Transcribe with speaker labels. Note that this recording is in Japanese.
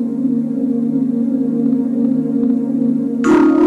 Speaker 1: you